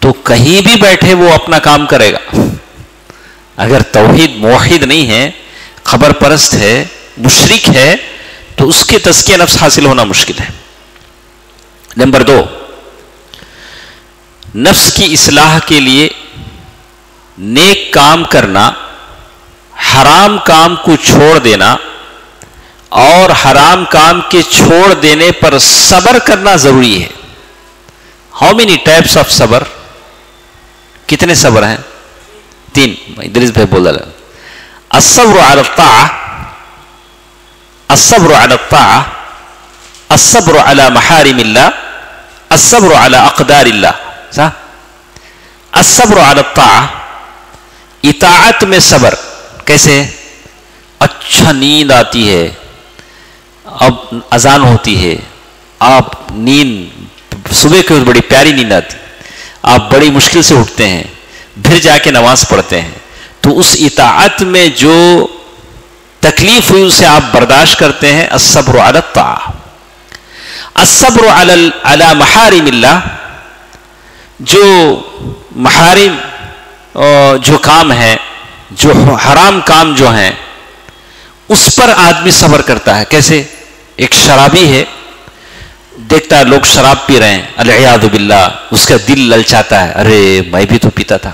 تو کہیں بھی بیٹھے وہ اپنا کام کرے گا۔ اگر توحید موحد نہیں ہے خبر پرست ہے مشرق ہے، تو اس کے تزکیہ نفس حاصل ہونا مشکل ہے۔ نمبر دو، نفس کی اصلاح کے لیے نیک کام کرنا، حرام کام کو چھوڑ دینا اور حرام کام کے چھوڑ دینے پر صبر کرنا ضروری ہے۔ ہاؤ مینی ٹائپس آف صبر کتنے صبر ہیں؟ تین. ادریس بھائی بول رہے الصبر على الطاعة الصبر على الطاعة الصبر على محارم الله الصبر على اقدار الله صح؟ الصبر على الطاعة اطاعت میں صبر. کیسے؟ اچھا نیند آتی ہے، اب اذان ہوتی ہے، آپ نیند صبح کی بڑی پیاری نیند آتی۔ آپ بڑی مشکل سے اٹھتے ہیں، پھر جا کے نماز پڑھتے ہیں۔ تو اس اطاعت میں جو تکلیف ہوئی، اسے آپ برداشت کرتے ہیں، الصبر علی الطاعہ۔ الصبر علی محارم اللہ۔ جو محارم جو کام ہے جو حرام کام جو ہیں، اس پر آدمی صبر کرتا ہے۔ کیسے؟ ایک شرابی ہے۔ دیکھتا ہے لوگ شراب پی رہے ہیں الحیاد باللہ، اس کا دل للچاتا ہے۔ ارے، میں بھی تو پیتا تھا۔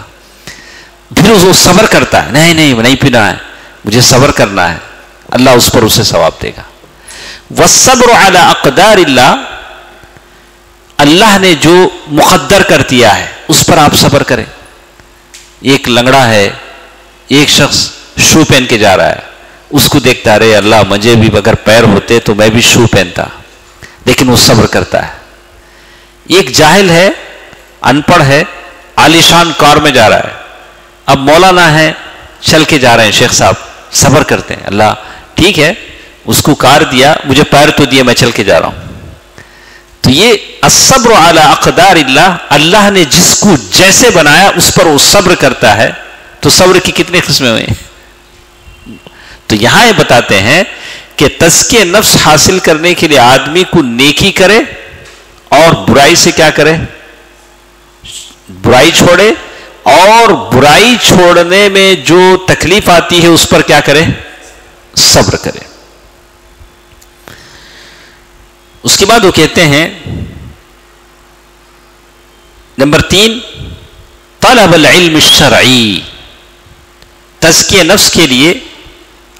پھر وہ صبر کرتا ہے، نہیں نہیں نہیں پینا ہے، مجھے صبر کرنا ہے۔ اللہ اس پر اسے ثواب دے گا۔ وہ صبر اقدار اللہ اللہ نے جو مقدر کر دیا ہے، اس پر آپ صبر کریں۔ ایک لنگڑا ہے، ایک شخص شو پہن کے جا رہا ہے۔ اس کو دیکھتا رہے اللہ، مجھے بھی اگر پیر ہوتے تو میں بھی شو پہنتا۔ لیکن وہ صبر کرتا ہے۔ ایک جاہل ہے، ان پڑھ ہے، عالیشان کار میں جا رہا ہے۔ اب مولانا ہے چل کے جا رہے ہیں شیخ صاحب۔ صبر کرتے ہیں۔ اللہ، ٹھیک ہے، اس کو کار دیا، مجھے پیر تو دیا، میں چل کے جا رہا ہوں۔ تو یہ الصبر علی اقدار اللہ اللہ نے جس کو جیسے بنایا، اس پر وہ صبر کرتا ہے۔ تو صبر کی کتنے قسمیں ہوئے تو یہاں یہ بتاتے ہیں کہ تزکیہ نفس حاصل کرنے کے لیے آدمی کو نیکی کرے اور برائی سے کیا کرے؟ برائی چھوڑے اور برائی چھوڑنے میں جو تکلیف آتی ہے اس پر کیا کرے؟ صبر کرے۔ اس کے بعد وہ کہتے ہیں، نمبر تین، طلب العلم الشرعی۔ تزکیہ نفس کے لیے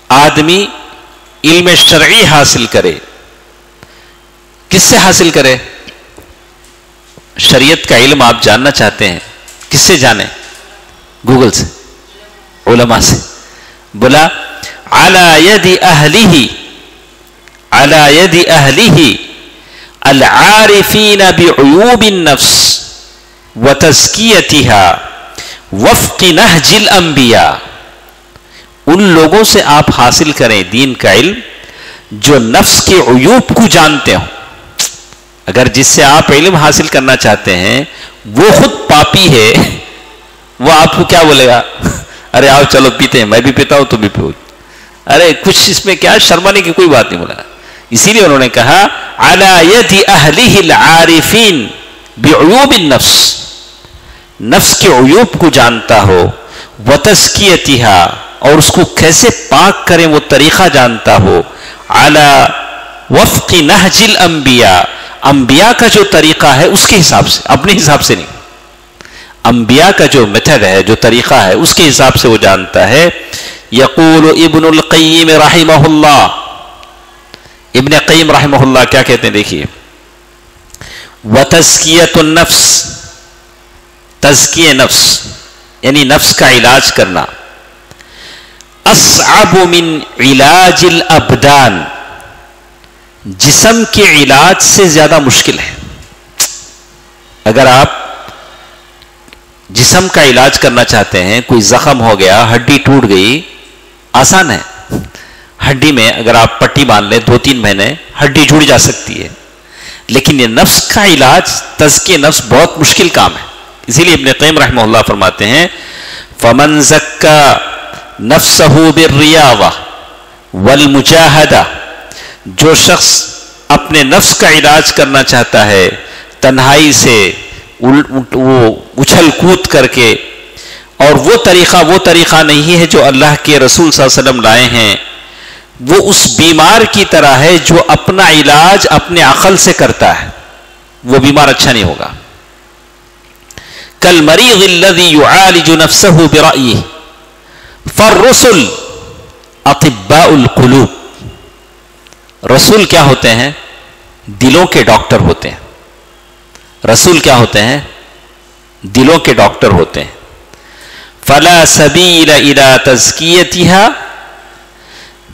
آدمی علم شرعی حاصل کرے۔ کس سے حاصل کرے؟ شریعت کا علم آپ جاننا چاہتے ہیں۔ کس سے جانے؟ گوگل سے، علماء سے۔ بولا ید اہلی ہی ید اہلی ہی العارفین بعیوب النفس وتزکیتها وفق نهج الانبیاء ان لوگوں سے آپ حاصل کریں دین کا علم جو نفس کے عیوب کو جانتے ہوں۔ اگر جس سے آپ علم حاصل کرنا چاہتے ہیں، وہ خود پاپی ہے، وہ آپ کو کیا بولے گا؟ ارے آؤ چلو پیتے ہیں، میں بھی پیتا ہوں، تو بھی پیو ارے کچھ اس میں کیا شرمانے کی کوئی بات نہیں بولا۔ اسی لیے انہوں نے کہا العارفین بعیوب النفس۔ نفس کے عیوب کو جانتا ہو وتزکیتها اور اس کو کیسے پاک کریں وہ طریقہ جانتا ہو۔ اعلی وفق نہج الانبیاء انبیاء کا جو طریقہ ہے، اس کے حساب سے، اپنے حساب سے نہیں۔ انبیاء کا جو میتھڈ ہے، جو طریقہ ہے، اس کے حساب سے وہ جانتا ہے۔ یقول ابن القیم رحمہ اللہ۔ ابن قیم رحمہ اللہ کیا کہتے ہیں؟ دیکھیے۔ و تزکیت النفس۔ تزکی نفس یعنی نفس کا علاج کرنا۔ اصعب من علاج الابدان جسم کے علاج سے زیادہ مشکل ہے. اگر آپ جسم کا علاج کرنا چاہتے ہیں، کوئی زخم ہو گیا، ہڈی ٹوٹ گئی، آسان ہے. ہڈی میں اگر آپ پٹی باندھ لیں، دو تین مہینے، ہڈی جڑ جا سکتی ہے. لیکن یہ نفس کا علاج تزکے نفس بہت مشکل کام ہے. اسی لیے ابن قیم رحمہ اللہ فرماتے ہیں، فمن زکا نفس والمجاہدہ جو شخص اپنے نفس کا علاج کرنا چاہتا ہے، تنہائی سے وہ اچھل کود کر کے، اور وہ طریقہ وہ طریقہ نہیں ہے جو اللہ کے رسول صلی اللہ علیہ وسلم لائے ہیں۔ وہ اس بیمار کی طرح ہے جو اپنا علاج اپنے عقل سے کرتا ہے۔ وہ بیمار اچھا نہیں ہوگا۔ کل فرسل اطباء القلوب۔ رسول کیا ہوتے ہیں؟ دلوں کے ڈاکٹر ہوتے ہیں۔ رسول کیا ہوتے ہیں؟ دلوں کے ڈاکٹر ہوتے ہیں۔ فلا سبیل الى تزکیتها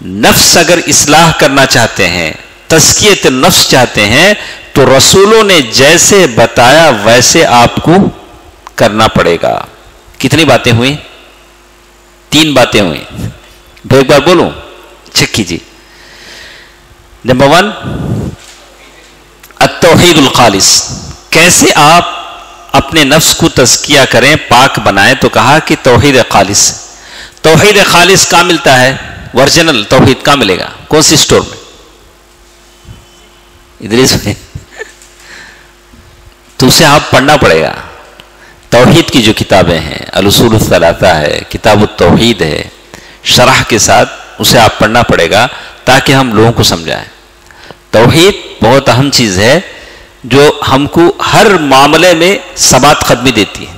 نفس اگر اصلاح کرنا چاہتے ہیں تسکیت نفس چاہتے ہیں، تو رسولوں نے جیسے بتایا ویسے آپ کو کرنا پڑے گا۔ کتنی باتیں ہوئی تین باتیں ہوئی دو ایک بار بولوں چیک کیجیے۔ نمبر ون التوحید الخالص۔ کیسے آپ اپنے نفس کو تزکیہ کریں، پاک بنائیں؟ تو کہا کہ توحید خالص۔ توحید خالص کا ملتا ہے؟ ورجنل توحید کہاں ملے گا؟ کون سی اسٹور میں؟ ادریس میں۔ تو اسے آپ پڑھنا پڑے گا۔ توحید کی جو کتابیں ہیں الصول الثلاثہ ہے، کتاب التوحید ہے، شرح کے ساتھ اسے آپ پڑھنا پڑے گا تاکہ ہم لوگوں کو سمجھائیں۔ توحید بہت اہم چیز ہے جو ہم کو ہر معاملے میں سبات قدمی دیتی ہے۔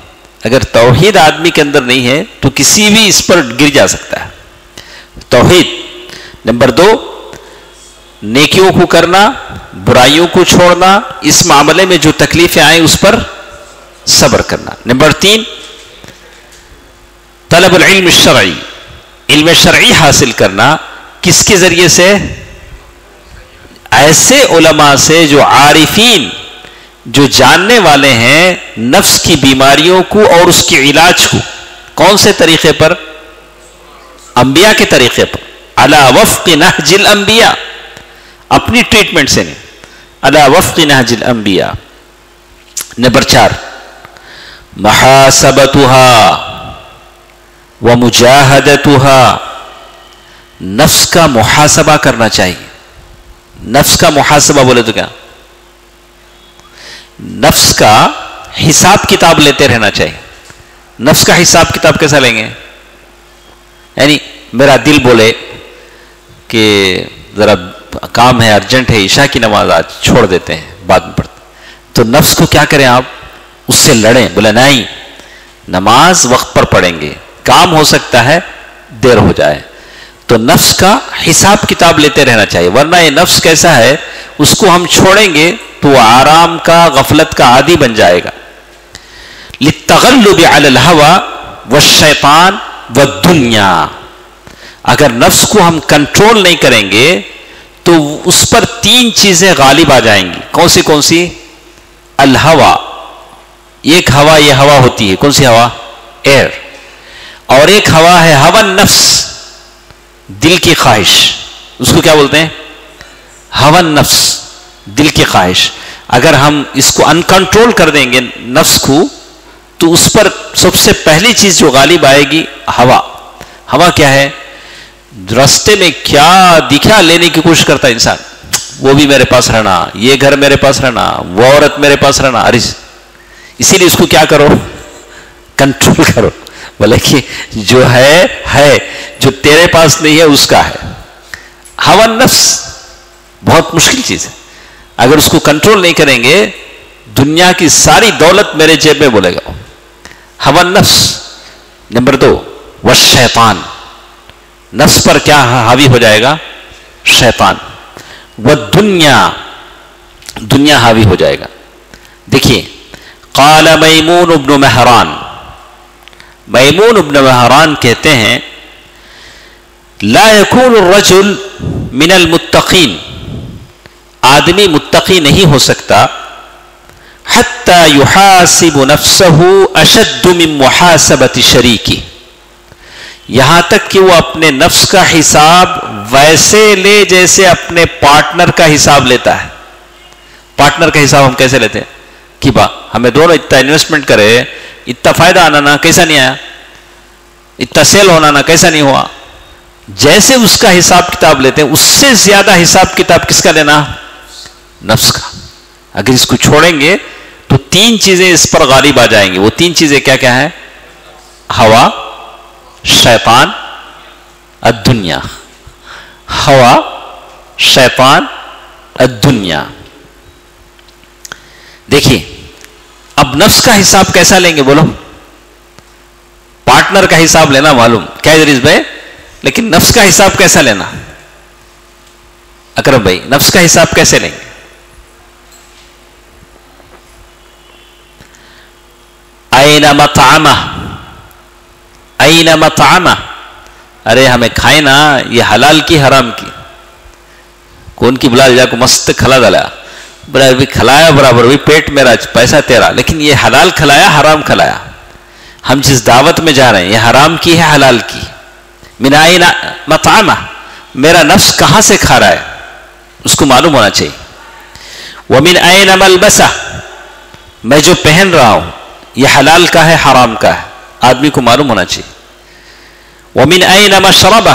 اگر توحید آدمی کے اندر نہیں ہے تو کسی بھی اس پر گر جا سکتا ہے۔ توحید، نمبر دو، نیکیوں کو کرنا، برائیوں کو چھوڑنا، اس معاملے میں جو تکلیفیں آئیں اس پر صبر کرنا. نمبر تین طلب العلم الشرعی علم شرعی حاصل کرنا کس کے ذریعے سے؟ ایسے علماء سے جو عارفین، جو جاننے والے ہیں نفس کی بیماریوں کو اور اس کے علاج کو. کون سے طریقے پر؟ انبیاء کے طریقے پر. اللہ وفق نہج الانبیاء اپنی ٹریٹمنٹ سے نہیں. اللہ وفق نہج الانبیاء نمبر چار محاسبتها ومجاہدتها نفس کا محاسبہ کرنا چاہیے۔ نفس کا محاسبہ بولے تو کیا؟ نفس کا حساب کتاب لیتے رہنا چاہیے۔ نفس کا حساب کتاب کیسا لیں گے؟ یعنی میرا دل بولے کہ ذرا کام ہے ارجنٹ ہے، عشاء کی نماز آج چھوڑ دیتے ہیں، بعد میں پڑھتے تو نفس کو کیا کریں آپ؟ اس سے لڑیں، بولے نہیں، نماز وقت پر پڑھیں گے، کام ہو سکتا ہے، دیر ہو جائے۔ تو نفس کا حساب کتاب لیتے رہنا چاہیے، ورنہ یہ نفس کیسا ہے، اس کو ہم چھوڑیں گے تو وہ آرام کا، غفلت کا عادی بن جائے گا۔ لِتَغَلُّبِ عَلَى الْهَوَى وَالشَّيْطَانِ وَالدُّنْيَا۔ اگر نفس کو ہم کنٹرول نہیں کریں گے، تو اس پر تین چیزیں غالب آ جائیں گی۔ کون سی کون سی؟ الہوا ایک ہوا یہ ہوا ہوتی ہے، کون سی ہوا؟ ایئر اور ایک ہوا ہے ہوا نفس، دل کی خواہش۔ اس کو کیا بولتے ہیں؟ ہوا نفس، دل کی خواہش۔ اگر ہم اس کو انکنٹرول کر دیں گے نفس کو، تو اس پر سب سے پہلی چیز جو غالب آئے گی، ہوا۔ ہوا کیا ہے؟ رستے میں کیا دکھا لینے کی کوشش کرتا ہے انسان۔ وہ بھی میرے پاس رہنا، یہ گھر میرے پاس رہنا، وہ عورت میرے پاس رہنا۔ ارے اسی لیے اس کو کیا کرو؟ کنٹرول کرو۔ بولے کہ جو ہے ہے۔ جو تیرے پاس نہیں ہے، اس کا ہے۔ ہوا نفس بہت مشکل چیز ہے۔ اگر اس کو کنٹرول نہیں کریں گے، دنیا کی ساری دولت میرے جیب میں بولے گا۔ ہوا نفس نمبر دو وہ شیطان نفس پر کیا حاوی ہو جائے گا؟ شیطان۔ وہ دنیا دنیا حاوی ہو جائے گا۔ دیکھیے قال میمون ابن مہران۔ میمون ابن مہران کہتے ہیں، لا يكون الرجل من المتقین۔ آدمی متقی نہیں ہو سکتا، حتی يحاسب نفسه اشد من محاسبت شریکی۔ یہاں تک کہ وہ اپنے نفس کا حساب ویسے لے جیسے اپنے پارٹنر کا حساب لیتا ہے۔ پارٹنر کا حساب ہم کیسے لیتے ہیں؟ کہ با ہمیں دونوں اتنا انویسٹمنٹ کرے، اتنا فائدہ آنا نا کیسا نہیں آیا؟ اتنا سیل ہونا نا کیسا نہیں ہوا؟ جیسے اس کا حساب کتاب لیتے ہیں، اس سے زیادہ حساب کتاب کس کا لینا؟ نفس کا۔ اگر اس کو چھوڑیں گے تو تین چیزیں اس پر غالب آ جائیں گی۔ وہ تین چیزیں کیا کیا ہیں؟ ہوا، شیطان، الدنیا۔ ہوا، شیطان، الدنیا۔ دیکھیے اب نفس کا حساب کیسا لیں گے بولو؟ پارٹنر کا حساب لینا معلوم۔ کیا دریس بھائی؟ لیکن نفس کا حساب کیسا لینا؟ اکرم بھائی، نفس کا حساب کیسے لیں گے؟ این مطعمہ۔ این مطعمہ۔ ارے ہمیں کھائے نا، یہ حلال کی حرام کی۔ کون کی بلا جا کو مست کھلا ڈالا بھی کھلایا، برابر بھی پیٹ میرا، پیسہ تیرا، لیکن یہ حلال کھلایا، حرام کھلایا۔ ہم جس دعوت میں جا رہے ہیں، یہ حرام کی ہے، حلال کی؟ منائی مطعمہ۔ میرا نفس کہاں سے کھا رہا ہے؟ اس کو معلوم ہونا چاہیے۔ وہ من آئین ملبسا میں جو پہن رہا ہوں، یہ حلال کا ہے، حرام کا ہے؟ آدمی کو معلوم ہونا چاہیے۔ وہ من آئین مشربہ۔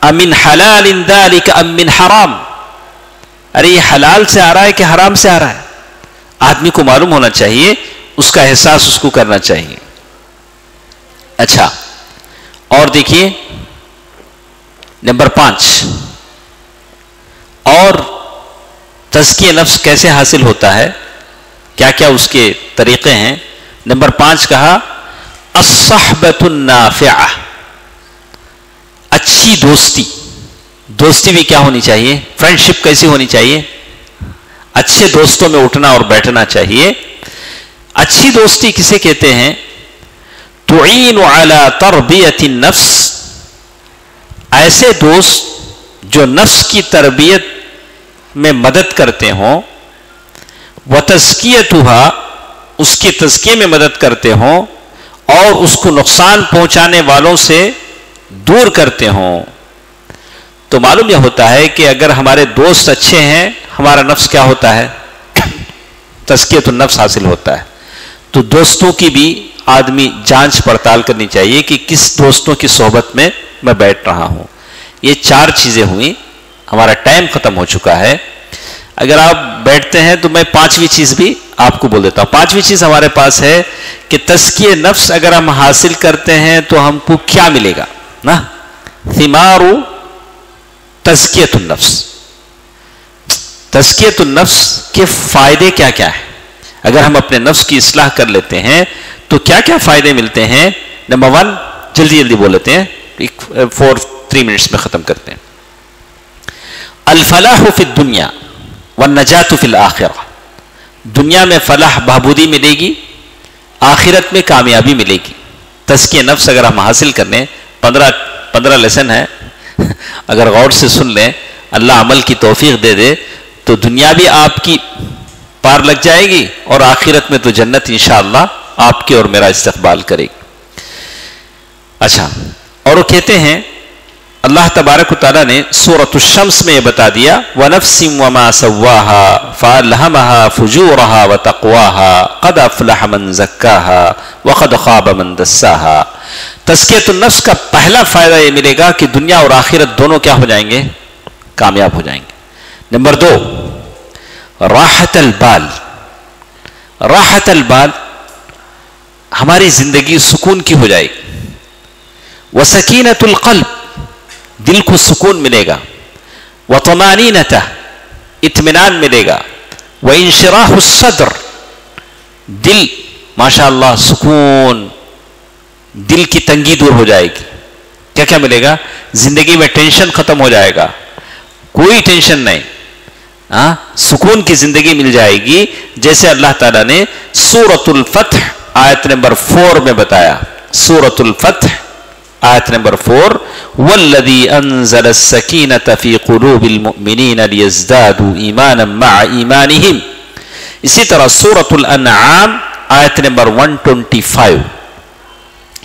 امن حلال ذلك ام من حرام؟ ارے یہ حلال سے آ رہا ہے کہ حرام سے آ رہا ہے؟ آدمی کو معلوم ہونا چاہیے، اس کا احساس اس کو کرنا چاہیے۔ اچھا اور دیکھیے، نمبر پانچ۔ اور تزکی نفس کیسے حاصل ہوتا ہے؟ کیا کیا اس کے طریقے ہیں؟ نمبر پانچ کہا الصحبت النافعہ۔ اچھی دوستی۔ دوستی بھی کیا ہونی چاہیے؟ فرینڈ شپ کیسی ہونی چاہیے؟ اچھے دوستوں میں اٹھنا اور بیٹھنا چاہیے۔ اچھی دوستی کسے کہتے ہیں؟ تعین على تربیت النفس۔ ایسے دوست جو نفس کی تربیت میں مدد کرتے ہوں وہ تزکیت اس کی تزکیے میں مدد کرتے ہوں اور اس کو نقصان پہنچانے والوں سے دور کرتے ہوں۔ تو معلوم یہ ہوتا ہے کہ اگر ہمارے دوست اچھے ہیں، ہمارا نفس کیا ہوتا ہے؟ تزکیت النفس حاصل ہوتا ہے۔ تو دوستوں کی بھی آدمی جانچ پڑتال کرنی چاہیے کہ کس دوستوں کی صحبت میں میں بیٹھ رہا ہوں۔ یہ چار چیزیں ہوئیں۔ ہمارا ٹائم ختم ہو چکا ہے۔ اگر آپ بیٹھتے ہیں تو میں پانچویں چیز بھی آپ کو بول دیتا ہوں۔ پانچویں چیز ہمارے پاس ہے کہ تسکی نفس اگر ہم حاصل کرتے ہیں تو ہم کو کیا ملے گا؟ نا؟ ثمارو تزکیت النفس۔ تزکیت النفس کے فائدے کیا کیا ہے اگر ہم اپنے نفس کی اصلاح کر لیتے ہیں، تو کیا کیا فائدے ملتے ہیں؟ نمبر ون، جلدی جلدی بول لیتے ہیں فور، تھری منٹس میں ختم کرتے ہیں۔ الفلاح فی الدنیا والنجات فی الاخرہ۔ دنیا میں فلاح بہبودی ملے گی، آخرت میں کامیابی ملے گی۔ تزکیہ نفس اگر ہم حاصل کر لیں، پندرہ پندرہ لیسن ہے اگر غور سے سن لیں، اللہ عمل کی توفیق دے دے، تو دنیا بھی آپ کی پار لگ جائے گی اور آخرت میں تو جنت انشاءاللہ آپ کے اور میرا استقبال کرے گی۔ اچھا اور وہ کہتے ہیں اللہ تبارک و تعالیٰ نے سورت الشمس میں یہ بتا دیا، وَنَفْسٍ وَمَا سَوَّاهَا فَأَلْهَمَهَا فُجُورَهَا وَتَقْوَاهَا، قَدْ أَفْلَحَ مَنْ زَكَّاهَا، وَقَدْ خَابَ مَنْ دَسَّاهَا۔ تسکیت النفس کا پہلا فائدہ یہ ملے گا کہ دنیا اور آخرت دونوں کیا ہو جائیں گے؟ کامیاب ہو جائیں گے۔ نمبر دو، راحت البال۔ راحت البال ہماری زندگی سکون کی ہو جائے۔ گی وہ سکینت القلب۔ دل کو سکون ملے گا۔ وہ تمانی اطمینان ملے گا۔ وہ انشراح الصدر۔ دل ماشاء اللہ سکون دل کی تنگی دور ہو جائے گی۔ کیا کیا ملے گا؟ زندگی میں ٹینشن ختم ہو جائے گا۔ کوئی ٹینشن نہیں۔ ہاں سکون کی زندگی مل جائے گی۔ جیسے اللہ تعالیٰ نے سورت الفتح آیت نمبر فور میں بتایا۔ سورت الفتح۔ آیت نمبر فور والذی انزل السکینة فی قلوب المؤمنین لیزدادوا ایمانا مع ایمانہم اسی طرح سورة الانعام، آیت نمبر 125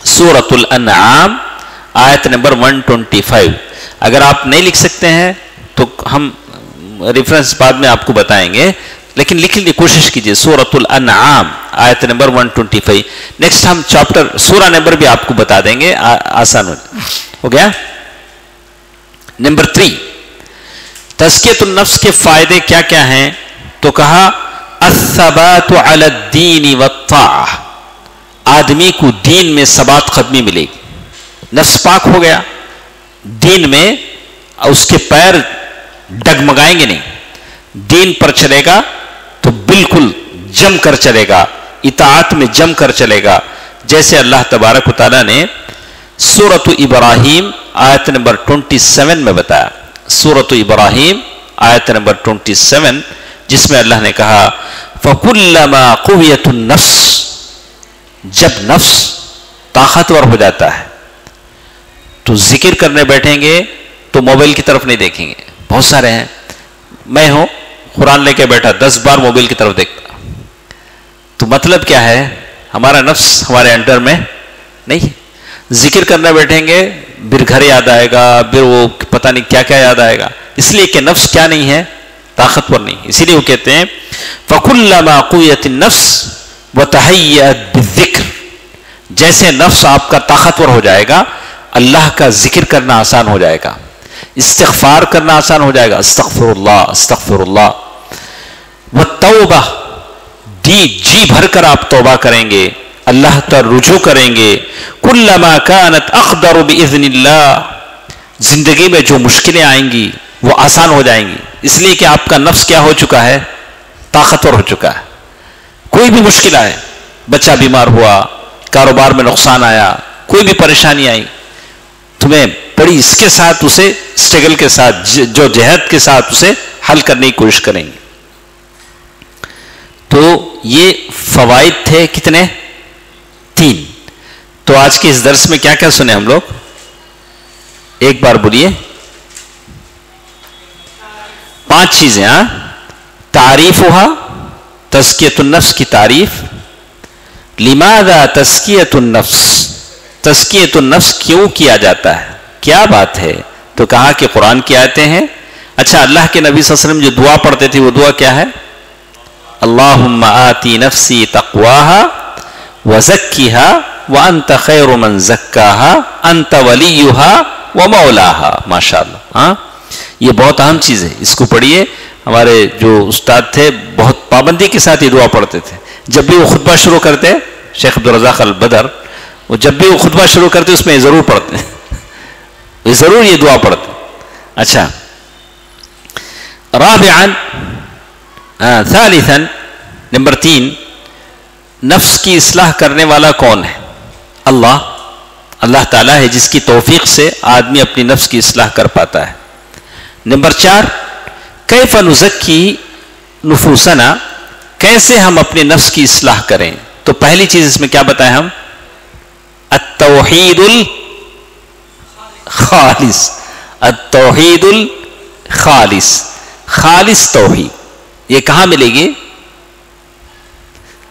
سورة الانعام، آیت نمبر 125 اگر آپ نہیں لکھ سکتے ہیں، تو ہم ریفرنس بعد میں آپ کو بتائیں گے۔ لیکن لکھنے کی کوشش کیجیے سورت الانعام، آیت نمبر 125 نیکسٹ ہم چاپٹر سورہ نمبر بھی آپ کو بتا دیں گے آسان ہو گیا؟ نمبر تھری تزکیت النفس کے فائدے کیا کیا ہیں؟ تو کہا، الثبات علی الدین والطاعہ آدمی کو دین میں ثبات قدمی ملے گی۔ نفس پاک ہو گیا، دین میں اس کے پیر ڈگمگائیں گے نہیں۔ دین پر چلے گا تو بالکل جم کر چلے گا، اطاعت میں جم کر چلے گا۔ جیسے اللہ تبارک و تعالیٰ نے سورت ابراہیم آیت نمبر 27 میں بتایا۔ سورت ابراہیم آیت نمبر 27 جس میں اللہ نے کہا، فَكُلَّمَا قُوِيَةُ النَّفْسِ، جب نفس طاقتور ہو جاتا ہے، تو ذکر کرنے بیٹھیں گے تو موبائل کی طرف نہیں دیکھیں گے۔ بہت سارے ہیں۔ میں ہوں قرآن لے کے بیٹھا، دس بار موبائل کی طرف دیکھتا۔ تو مطلب کیا ہے؟ ہمارا نفس ہمارے انڈر میں نہیں ذکر کرنے بیٹھیں گے، پھر گھر یاد آئے گا، پھر وہ پتہ نہیں کیا کیا یاد آئے گا۔ اس لیے کہ نفس کیا نہیں ہے؟ طاقتور نہیں۔ اسی لیے وہ کہتے ہیں فک اللہ نفس و تحیت ذکر جیسے نفس آپ کا طاقتور ہو جائے گا، اللہ کا ذکر کرنا آسان ہو جائے گا۔ استغفار کرنا آسان ہو جائے گا۔ استغفر اللہ استغفر اللہ وہ توبہ دی جی بھر کر آپ توبہ کریں گے۔ اللہ تر رجوع کریں گے۔ کلما کانت اخدر باذن اللہ۔ زندگی میں جو مشکلیں آئیں گی، وہ آسان ہو جائیں گی۔ اس لیے کہ آپ کا نفس کیا ہو چکا ہے؟ طاقتور ہو چکا ہے۔ کوئی بھی مشکل آئے، بچہ بیمار ہوا، کاروبار میں نقصان آیا، کوئی بھی پریشانی آئی، تمہیں بڑی اس کے ساتھ اسے اسٹرگل کے ساتھ جو جہد کے ساتھ اسے حل کرنے کی کوشش کریں گے۔ تو یہ فوائد تھے کتنے؟ تین۔ تو آج کے اس درس میں کیا کیا سنے ہم لوگ؟ ایک بار بولیے۔ پانچ چیزیں ہاں۔ تعریف ہوا تزکیت النفس کی تعریف۔ لماذا تزکیت النفس؟ تزکیت النفس کیوں کیا جاتا ہے؟ کیا بات ہے؟ تو کہا کہ قرآن کی آیتیں ہیں۔ اچھا اللہ کے نبی صلی اللہ علیہ وسلم جو دعا پڑھتے تھے، وہ دعا کیا ہے؟ اللہم آتی نفسی تقواها وزکیها وانت خیر من زکاها انت ولیها ومولاها ماشاءاللہ ہاں؟ یہ بہت اہم چیز ہے۔ اس کو پڑھیے۔ ہمارے جو استاد تھے، بہت پابندی کے ساتھ یہ دعا پڑھتے تھے۔ جب بھی وہ خطبہ شروع کرتے، شیخ عبدالرزاق البدر، وہ جب بھی وہ خطبہ شروع کرتے، اس میں ضرور پڑھتے۔ یہ ضرور یہ دعا پڑھتے اچھا۔ رابعا ثالثا، نمبر تین، نفس کی اصلاح کرنے والا کون ہے؟ اللہ۔ اللہ تعالیٰ ہے جس کی توفیق سے آدمی اپنی نفس کی اصلاح کر پاتا ہے۔ نمبر چار، کیف نزکی نفوسنا؟ کیسے ہم اپنے نفس کی اصلاح کریں؟ تو پہلی چیز اس میں کیا بتائیں ہم؟ التوحید الخالص التوحید الخالص خالص توحید. یہ کہاں ملے گی؟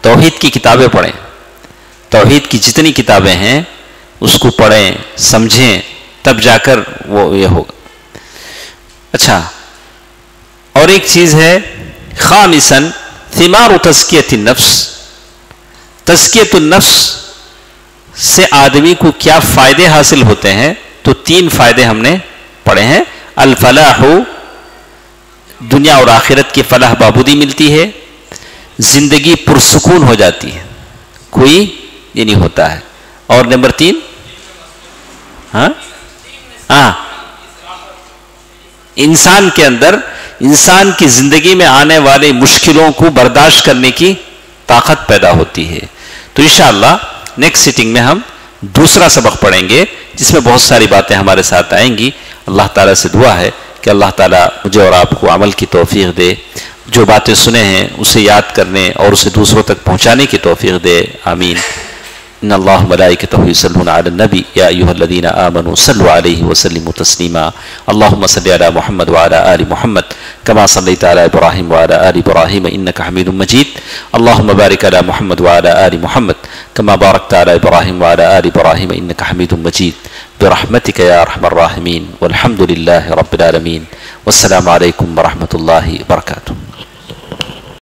توحید کی کتابیں پڑھیں. توحید کی جتنی کتابیں ہیں، اس کو پڑھیں، سمجھیں، تب جا کر وہ یہ ہوگا۔ اچھا اور ایک چیز ہے خامسن ثمار و تزکیت النفس۔ تزکیت النفس سے آدمی کو کیا فائدے حاصل ہوتے ہیں؟ تو تین فائدے ہم نے پڑھے ہیں۔ الفلاح، دنیا اور آخرت کی فلاح بابودی ملتی ہے۔ زندگی پرسکون ہو جاتی ہے۔ کوئی یہ نہیں ہوتا ہے۔ اور نمبر تین؟ ہاں؟ ہاں۔ انسان کے اندر، انسان کی زندگی میں آنے والے مشکلوں کو برداشت کرنے کی طاقت پیدا ہوتی ہے۔ تو انشاءاللہ نیکسٹ سیٹنگ میں ہم دوسرا سبق پڑھیں گے۔ جس میں بہت ساری باتیں ہمارے ساتھ آئیں گی۔ اللہ تعالیٰ سے دعا ہے کہ اللہ تعالیٰ مجھے اور آپ کو عمل کی توفیق دے۔ جو باتیں سنے ہیں، اسے یاد کرنے اور اسے دوسروں تک پہنچانے کی توفیق دے۔ آمین۔ إن الله ملائكته يصلون على النبي. يا أيها الذين آمنوا صلوا عليه وسلموا تسليما. اللهم صل على محمد وعلى آل محمد. كما صليت على إبراهيم وعلى آل إبراهيم إنك حميد مجيد. اللهم بارك على محمد وعلى آل محمد. كما باركت على إبراهيم وعلى آل إبراهيم إنك حميد مجيد. برحمتك يا أرحم الراحمين. والحمد لله رب العالمين. والسلام عليكم ورحمة الله وبركاته.